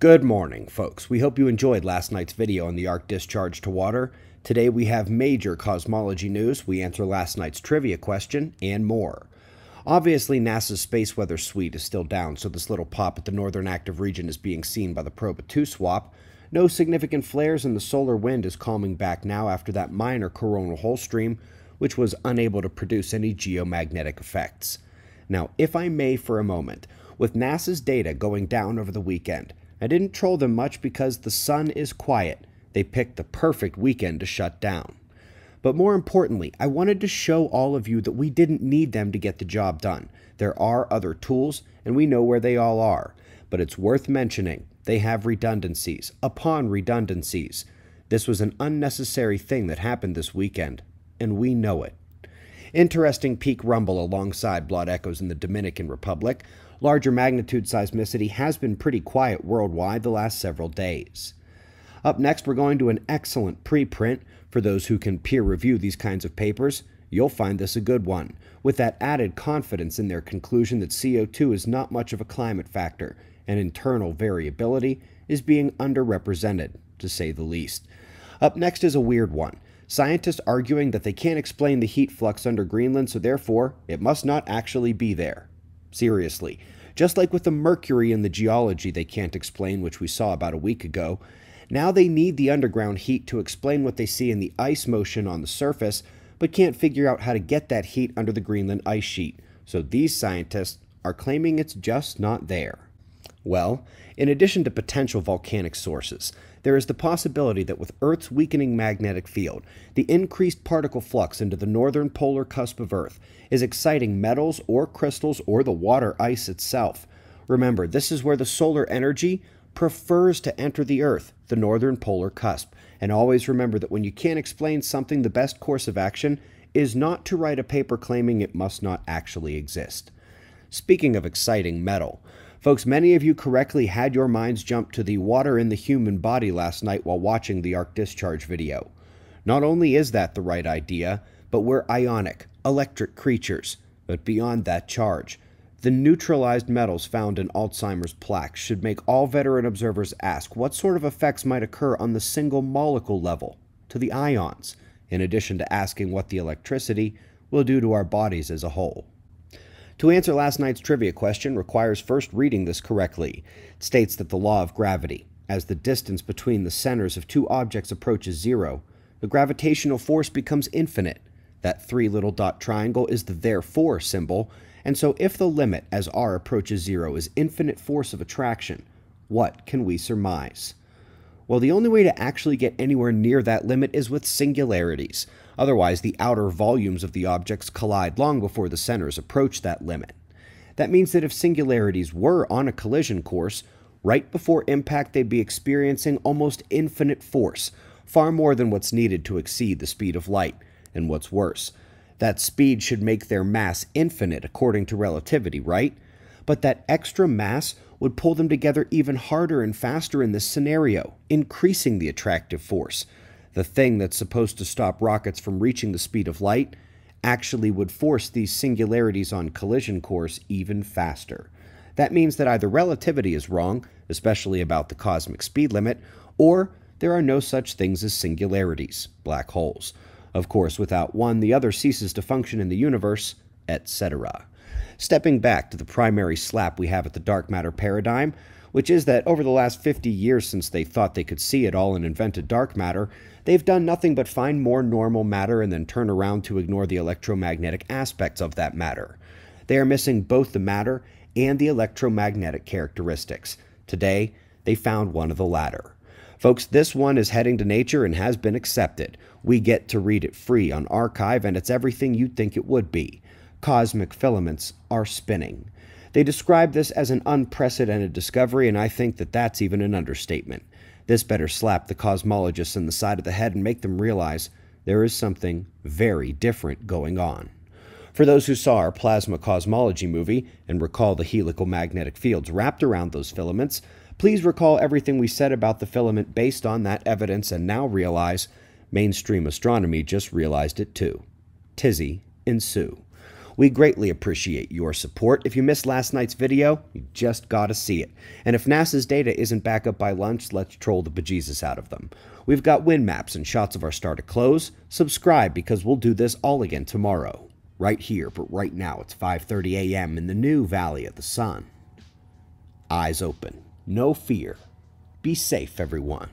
Good morning, folks. We hope you enjoyed last night's video on the arc discharge to water. Today we have major cosmology news, we answer last night's trivia question, and more. Obviously, NASA's space weather suite is still down, so this little pop at the northern active region is being seen by the Proba 2 SWAP. No significant flares, and the solar wind is calming back now after that minor coronal hole stream, which was unable to produce any geomagnetic effects. Now, if I may for a moment, with NASA's data going down over the weekend, I didn't troll them much because the sun is quiet. They picked the perfect weekend to shut down. But more importantly, I wanted to show all of you that we didn't need them to get the job done. There are other tools, and we know where they all are. But it's worth mentioning they have redundancies upon redundancies. This was an unnecessary thing that happened this weekend, and we know it. Interesting peak rumble alongside Blood Echoes in the Dominican Republic. Larger magnitude seismicity has been pretty quiet worldwide the last several days. Up next, we're going to an excellent preprint. For those who can peer review these kinds of papers, you'll find this a good one, with that added confidence in their conclusion that CO2 is not much of a climate factor and internal variability is being underrepresented, to say the least. Up next is a weird one. Scientists arguing that they can't explain the heat flux under Greenland, so therefore it must not actually be there. Seriously. Just like with the mercury in the geology they can't explain, which we saw about a week ago, now they need the underground heat to explain what they see in the ice motion on the surface, but can't figure out how to get that heat under the Greenland ice sheet. So these scientists are claiming it's just not there. Well, in addition to potential volcanic sources, there is the possibility that with Earth's weakening magnetic field, the increased particle flux into the northern polar cusp of Earth is exciting metals or crystals or the water ice itself. Remember, this is where the solar energy prefers to enter the Earth, the northern polar cusp. And always remember that when you can't explain something, the best course of action is not to write a paper claiming it must not actually exist. Speaking of exciting metal, Folks, many of you correctly had your minds jump to the water in the human body last night while watching the arc discharge video. Not only is that the right idea, but we're ionic, electric creatures. But beyond that charge, the neutralized metals found in Alzheimer's plaques should make all veteran observers ask what sort of effects might occur on the single molecule level, to the ions, in addition to asking what the electricity will do to our bodies as a whole. To answer last night's trivia question requires first reading this correctly. It states that the law of gravity, as the distance between the centers of two objects approaches zero, the gravitational force becomes infinite. That three little dot triangle is the therefore symbol, and so if the limit as r approaches zero is infinite force of attraction, what can we surmise? Well, the only way to actually get anywhere near that limit is with singularities. Otherwise, the outer volumes of the objects collide long before the centers approach that limit. That means that if singularities were on a collision course, right before impact they'd be experiencing almost infinite force, far more than what's needed to exceed the speed of light. And what's worse, that speed should make their mass infinite according to relativity, right? But that extra mass would pull them together even harder and faster in this scenario, increasing the attractive force. The thing that's supposed to stop rockets from reaching the speed of light actually would force these singularities on collision course even faster. That means that either relativity is wrong, especially about the cosmic speed limit, or there are no such things as singularities, black holes. Of course, without one, the other ceases to function in the universe, etc. Stepping back to the primary slap we have at the dark matter paradigm, which is that over the last 50 years since they thought they could see it all and invented dark matter, they've done nothing but find more normal matter and then turn around to ignore the electromagnetic aspects of that matter. They are missing both the matter and the electromagnetic characteristics. Today, they found one of the latter. Folks, this one is heading to Nature and has been accepted. We get to read it free on arXiv, and it's everything you'd think it would be cosmic filaments are spinning. They describe this as an unprecedented discovery, and I think that that's even an understatement. This better slap the cosmologists in the side of the head and make them realize there is something very different going on. For those who saw our plasma cosmology movie and recall the helical magnetic fields wrapped around those filaments, please recall everything we said about the filament based on that evidence and now realize mainstream astronomy just realized it too. Tizzy and Sue. We greatly appreciate your support. If you missed last night's video, you just gotta see it. And if NASA's data isn't back up by lunch, let's troll the bejesus out of them. We've got wind maps and shots of our star to close. Subscribe because we'll do this all again tomorrow. Right here, but right now it's 5:30 a.m. in the new Valley of the Sun. Eyes open, no fear. Be safe, everyone.